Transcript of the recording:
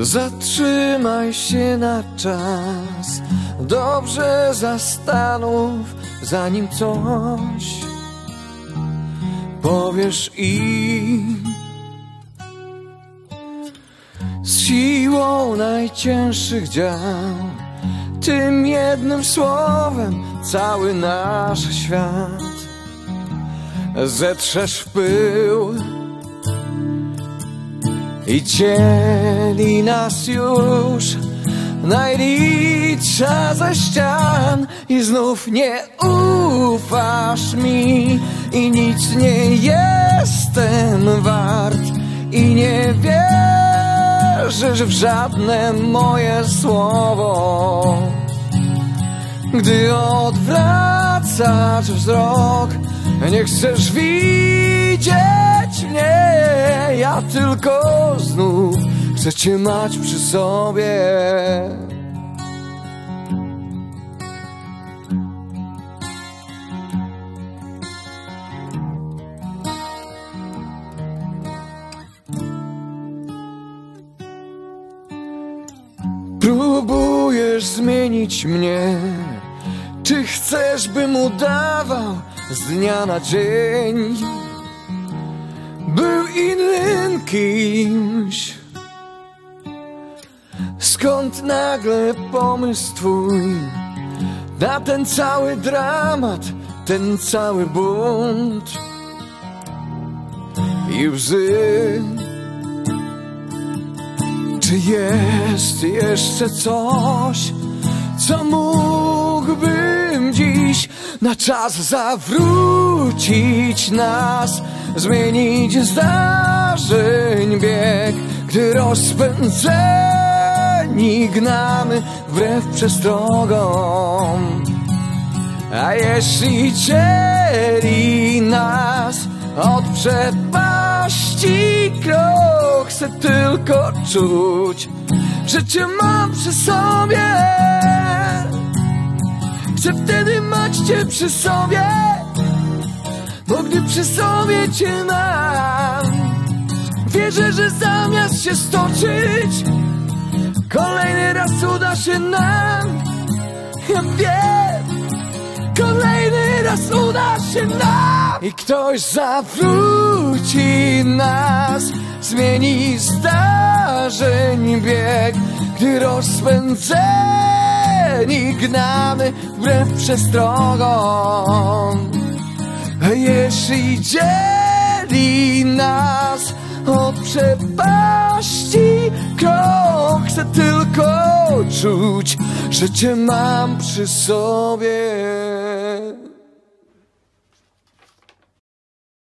Zatrzymaj się na czas, dobrze zastanów, zanim coś powiesz im. Z siłą najcięższych dział, tym jednym słowem cały nasz świat zetrzesz w pył i nas już najlidsza ze ścian i znów nie ufasz mi i nic nie jestem wart i nie wierzysz w żadne moje słowo. Gdy odwracasz wzrok nie chcesz widzieć mnie ja tylko cię mać przy sobie. Próbujesz zmienić mnie. Czy chcesz, bym udawał z dnia na dzień? Był innym kimś Skąd nagle pomysł twój Na ten cały dramat Ten cały bunt I łzy. Czy jest jeszcze coś, co mógłbym dziś na czas zawrócić nas, zmienić zdarzeń bieg, gdy rozpędzeni gnamy wbrew przestrogom. A jeśli dzieli nas od przepaści krok, chcę tylko czuć, że cię mam przy sobie. Chcę wtedy mać cię przy sobie, bo gdy przy sobie cię mam, wierzę, że zamiast się stoczyć, kolejny raz uda się nam. Ja wiem, kolejny raz uda się nam i ktoś zawróci nas, zmieni zdarzeń bieg, gdy rozpędzeni gnamy wbrew przestrogom. Jeśli dzieli nas od przepaści czuć, że cię mam przy sobie.